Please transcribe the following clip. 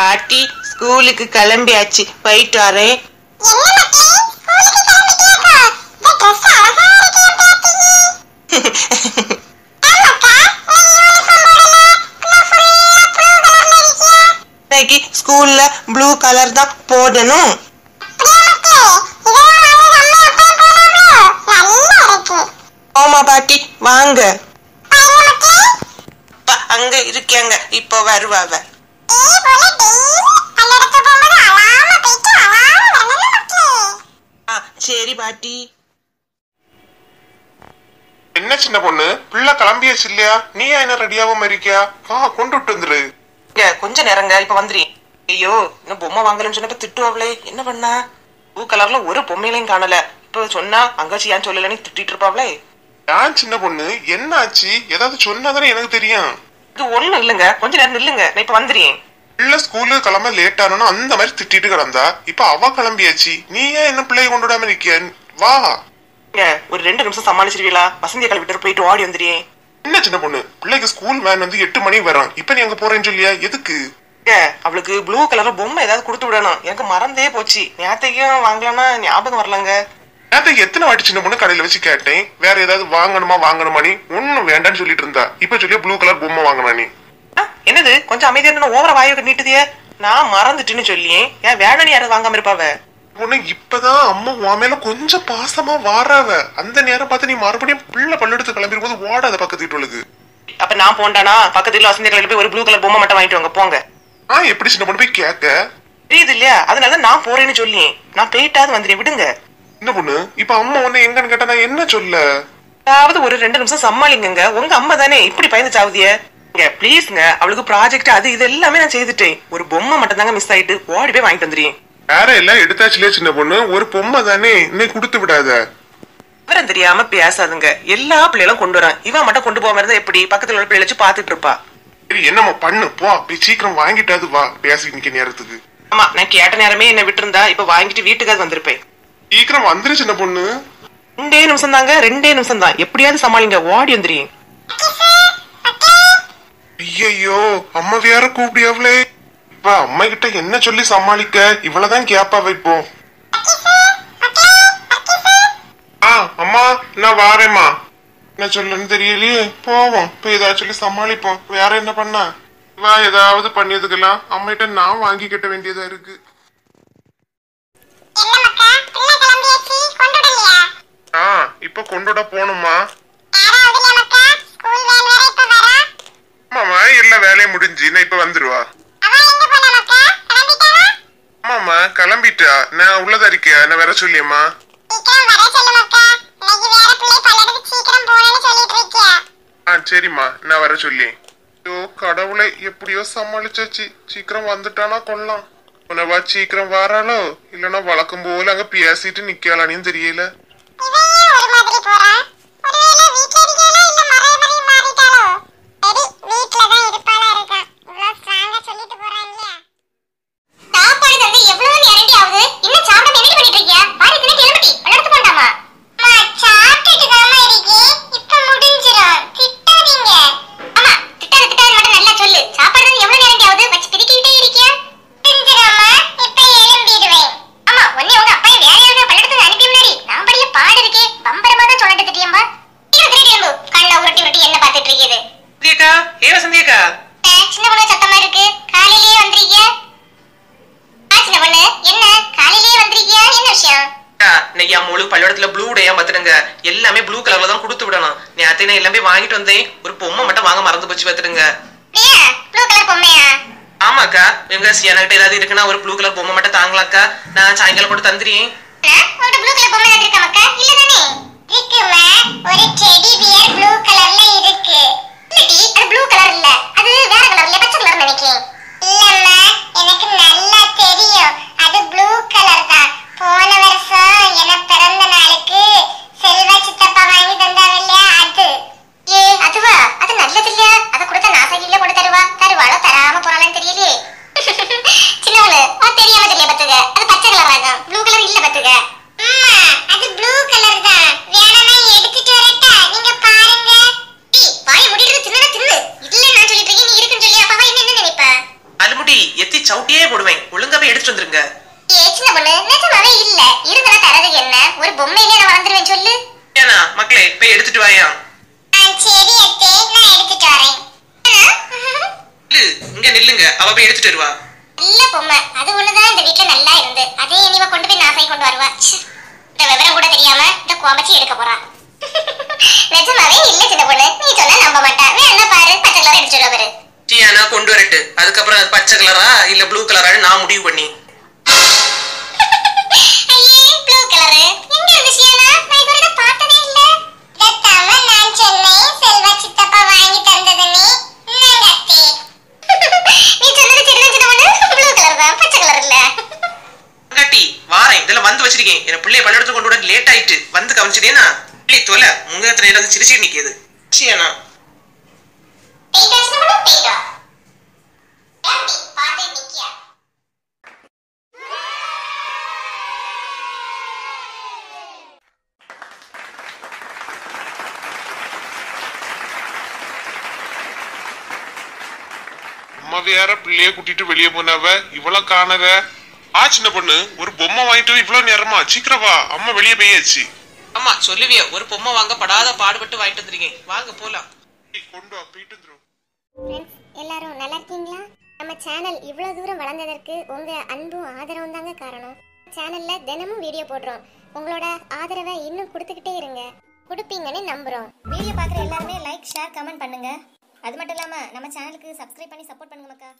பாட்டி ஸ்கூலுக்கு கிளம்பியாச்சு. போயிட்டு வரேன். இன்னைக்கு ஸ்கூல்ல ப்ளூ கலர் தான் போடணும். ஆமா பாட்டி. வாங்க. அங்க இருக்காங்க. இப்போ வருவாவ ஆ, சரி பாட்டி. என்ன சின்ன பொண்ணு? பிள்ளை கிளம்பியாச்சு இல்லையா? நீ என்ன ரெடியாகாம இருக்கியா? வா கொண்டு விட்டு வந்துரு. கொஞ்ச நேரங்க இப்ப வந்துறேன் ஐயோ இன்னும் பொம்மை வாங்கலன்னு சொன்னப்ப திட்டுவாங்களே என்ன பண்ணா? பூ கலர்ல ஒரு பொம்மையிலையும் காணல. இப்ப சொன்னா அங்காச்சி ஏன் சொல்லலன்னு திட்டிட்டு இருப்பாங்களே ஏன் சின்ன பொண்ணு? என்ன ஆச்சு? ஏதாவது சொன்னாதானே எனக்கு தெரியும். இது ஒண்ணும் இல்லைங்க. கொஞ்ச நேரம் நில்லுங்க. நான் இப்ப வந்துறேன். பிள்ளை ஸ்கூலுக்கு கிளம்ப லேட் ஆனா அந்த மாதிரி திட்டிட்டு கிடந்தா இப்ப அவ கிளம்பியாச்சு. நீ ஏன் என்ன பிள்ளைய கொண்டு விடாம இருக்கிய? வா. ஒரு ரெண்டு நிமிஷம் சமாளிச்சிருவீங்களா? வசந்திய கல்விட்டு போயிட்டு ஓடி வந்துறேன் என்ன சின்ன பொண்ணு? பிள்ளைக்கு ஸ்கூல் வேன் வந்து எட்டு மணி வரும் இப்ப நீ அங்க போறேன்னு சொல்லியா? எதுக்கு? அவளுக்கு ப்ளூ கலர்ல பொம்மை ஏதாவது கொடுத்து விடணும். எனக்கு மறந்தே போச்சு. நேத்தைக்கும் வாங்கலாம்னா ஞாபகம் வரலங்க. நேத்து எத்தனை வாட்டி சின்ன பொண்ணு கடையில வச்சு கேட்டேன். வேற ஏதாவது வாங்கணுமா வாங்கணுமா நீ ஒண்ணும் வேண்டாம்னு சொல்லிட்டு இருந்தா. இப்ப சொல்லியா ப்ளூ கலர் பொம்மை வாங்கினா நீ என்னது? கொஞ்சம் அமைதியா இருந்தா ஓவர வாயு நீட்டுதியே நான் மறந்துட்டுன்னு சொல்லியே. ஏன் வேணும்னு யாரும் வாங்காம இருப்பாவ? பொண்ணு இப்பதான் அம்மா உன் மேல கொஞ்சம் பாசமா வாராவ. அந்த நேரம் பார்த்து நீ மறுபடியும் பிள்ளை பல்லெடுத்து கிளம்பிடும் போது ஓடாத பக்கத்து வீட்டுகளுக்கு அப்ப நான் போண்டானா? பக்கத்துல வசந்தி கடையில போய் ஒரு ப்ளூ கலர் பொம்மை மட்டும் வாங்கிட்டு வாங்க போங்க. ஆ எப்படி சின்ன பொண்ணு போய் கேட்க தெரியுது இல்லையா? அதனால நான் போறேன்னு சொல்லி நான் போயிட்டாவது வந்துடுறேன் விடுங்க. என்ன பொண்ணு இப்ப அம்மா உன்னை எங்கன்னு கேட்டா நான் என்ன சொல்ல? அதாவது ஒரு ரெண்டு நிமிஷம் சமாளிங்க உங்க அம்மா தானே? இப்படி பயந்து சாவுதிய. இங்க ப்ளீஸ்ங்க அவளுக்கு ப்ராஜெக்ட் அது இது எல்லாமே நான் செய்துட்டேன். ஒரு பொம்மை மட்டும் தாங்க மிஸ் ஆயிட்டு ஓடி போய் வாங்கிட்டு வந்துடுறேன். வேற எல்லாம் எடுத்தாச்சுலே சின்ன பொண்ணு. ஒரு பொம்மை தானே? இன்னைக்கு கொடுத்து விடாத. விவரம் தெரியாம பேசாதுங்க. எல்லா பிள்ளைகளும் கொண்டு வரான் இவன் மட்டும் கொண்டு போகாம இருந்தா எப்படி? பக்கத்துல உள்ள பிள்ளை வச்சு பாத்துட்டு இருப்பா. சரி என்னம்மா பண்ணு? போ போய் சீக்கிரம் வாங்கிட்டாது வா. பேசி நிக்க நேரத்துக்கு. ஆமா நான் கேட்ட நேரமே என்ன விட்டுருந்தா இப்ப வாங்கிட்டு வீட்டுக்காவது வந்திருப்பேன். சீக்கிரம் வந்துரு சின்ன பொண்ணு. ரெண்டே நிமிஷம் தாங்க ரெண்டே நிமிஷம் தான் எப்படியாவது சமாளிங்க ஓடி வந்துடுறீங்க ஐயோ அம்மா வேற கூப்பிடியாவளே. இப்ப அம்மா கிட்ட என்ன சொல்லி சமாளிக்க? இவ்வளவுதான் கேப்பா வைப்போம். ஆ அம்மா நான் வாரேம்மா. என்ன சொல்லுன்னு தெரியலையே. போவோம். இப்ப ஏதாவது சொல்லி சமாளிப்போம். வேற என்ன பண்ணா? வா ஏதாவது பண்ணியதுக்கெல்லாம் அம்மிட்ட நான் வாங்கிக்கிட்ட வேண்டியதா இருக்கு. ஆ இப்ப கொண்டுட போகணுமா ஆமாமா இல்ல நான் இப்ப வந்துருவா. ஆமாமா கிளம்பிட்டா. நான் உள்ளதா இருக்கியா நான் வேற சொல்லியம்மா ஆ சரிம்மா. நான் வர சொல்லி ஐயோ கடவுளை எப்படியோ சமாளிச்சாச்சு. சீக்கிரம் வந்துட்டானா கொள்ளலாம் உனவா சீக்கிரம் வாராளோ? இல்லனா வழக்கம் போல அங்க பேசிட்டு நிக்கலான்னு தெரியல. சாப்பாடு தந்து எவ்வளவு நேரண்டி ஆகுது இன்னும் சாப்பிடாம என்ன பண்ணிட்டு இருக்கியா வாடி தின கிளம்பி பல்லெடுத்து போண்டாமா அம்மா சாப்பிட்டுட்டு தாமா இருக்கேன் இப்ப முடிஞ்சிரும் திட்டாதீங்க அம்மா திட்டாத திட்டாத மட்டும் நல்லா சொல்லு சாப்பாடு தந்து எவ்வளவு நேரண்டி ஆகுது வச்சு பிதிக்கிட்டே இருக்கியா முடிஞ்சிரும்மா இப்ப எழும்பிடுவேன் அம்மா உன்னை உங்க அப்பா வேற யாராவது பல்லெடுத்து அனுப்பி முன்னாடி நான் படிய பாடு இருக்கே பம்பரமா தான் சொல்லிட்டு திட்டியம்பா சீக்கிரம் கிளம்பு கண்ணை உருட்டி உருட்டி என்ன பார்த்துட்டு இருக்குது சந்தியக்கா ஏ வசந்தியக்கா அஹ், சின்ன பொண்ணு சத்தமா இருக்கு காலையிலேயே வந்திருக்கியா ஆ, சின்ன பொண்ணு என்ன காலையிலேயே வந்திருக்கியா என்ன விஷயம் இன்னைக்கு என் முழு பள்ளியோடத்துல ப்ளூ டேயா பாத்துடுங்க எல்லாமே ப்ளூ கலர்ல தான் கொடுத்து விடணும் நேரத்தை நான் எல்லாமே வாங்கிட்டு வந்தேன் ஒரு பொம்மை மட்டும் வாங்க மறந்து போச்சு பொம்மையா? ஆமாக்கா எங்க எனக்கிட்ட ஏதாவது இருக்குன்னா ஒரு ப்ளூ கலர் பொம்மை மட்டும் தாங்களாக்கா நான் சாயங்காலம் கூட தந்துறேன் ஒரு டெடி பியர் ப்ளூ கலர்ல இருக்கு. இல்லடி அது ப்ளூ கலர் இல்ல. அது வேற கலர் இல்ல பச்சை கலர் நினைக்கிறேன் இல்லம்மா எனக்கு நல்லா தெரியும் அது ப்ளூ கலர் தான் போன வருஷம் என பிறந்த நாளுக்கு செல்வா சித்தப்பா வாங்கி தந்தாவில்ல அது ஏ அதுவா அது நல்லது இல்ல அத கொடுத்தா நாசகில கொண்டு தருவா தருவாளோ தராம போறாளான்னு தெரியலையே சின்னவளு அது தெரியாம தெரியல பத்துக அது பச்சை கலர் ஆகும் ப்ளூ கலர் இல்ல பத்துக அம்மா அது ப்ளூ கலர் தான் வேணும்னா எடுத்துட்டு வரட்டா தூக்கியே போடுவேன். ஒழுங்கா போய் எடுத்துட்டு வந்துருங்க. ஏ சின்ன பொண்ணு நிஜமாவே இல்ல. இருந்தா தரது என்ன? ஒரு பொம்மையிலே நான் வளர்ந்துருவேன் சொல்லு. ஏனா மக்களே போய் எடுத்துட்டு வாயா. சரி அத்தே. நான் எடுத்துட்டு வரேன். இங்க நில்லுங்க. அவ போய் எடுத்துட்டு வருவா. இல்ல பொம்மை. அது ஒண்ணுதான் இந்த வீட்ல நல்லா இருந்து. அதே இனிவ கொண்டு போய் நாசை கொண்டு வருவா. இந்த விவரம் கூட தெரியாம இந்த கோபச்சி எடுக்க போறா. நிஜமாவே இல்ல சின்ன பொண்ணு. நீ சொன்னா நம்ப மாட்டா. வேணா பாரு பச்சை கலர் எடுத்துட்டு வா பாரு. டியானா கொண்டு வரட்டு. அதுக்கப்புறம் அது பச்சை கலரா இல்ல ப்ளூ கலரான்னு நான் முடிவு பண்ணி. இல்ல. இல்ல. வச்சிருக்கேன். என் பிள்ளைய பள்ளிடத்துக்கு கொண்டு விட லேட் ஆயிட்டு. வந்து கவனிச்சிட்டேனா பிள்ளை தொலை முங்கத்துல இருந்து சிரிச்சு நிக்கிது. சியானா போயிட்டு வா சின்ன பொண்ணு போயிட்டு வா ஏன்டி பாட்டு நிக்கியா அம்மா வேற பிள்ளைய கூட்டிட்டு வெளியே போனவ இவ்வளவு காணவ? ஆ சின்ன பொண்ணு ஒரு பொம்மை வாங்கிட்டு இவ்வளவு நேரமா? சீக்கிரம் வா அம்மா வெளியே போயாச்சு. ஆமா சொல்லுவிய ஒரு பொம்மை வாங்க படாத பாடுபட்டு வாங்கிட்டு வந்திருக்கேன் வாங்க போலாம். கொண்டு வா போயிட்டு ஃப்ரெண்ட்ஸ் எல்லாரும் நல்லா இருக்கீங்களா? நம்ம சேனல் இவ்வளோ தூரம் வளர்ந்ததற்கு உங்கள் அன்பும் ஆதரவும் தாங்க காரணம். சேனலில் தினமும் வீடியோ போடுறோம். உங்களோட ஆதரவை இன்னும் கொடுத்துக்கிட்டே இருங்க. கொடுப்பீங்கன்னு நம்புகிறோம் வீடியோ பார்க்குற எல்லாருமே லைக் ஷேர் கமெண்ட் பண்ணுங்க. அது மட்டும் இல்லாமல் நம்ம சேனலுக்கு சப்ஸ்கிரைப் பண்ணி சப்போர்ட் பண்ணுங்க மக்கா.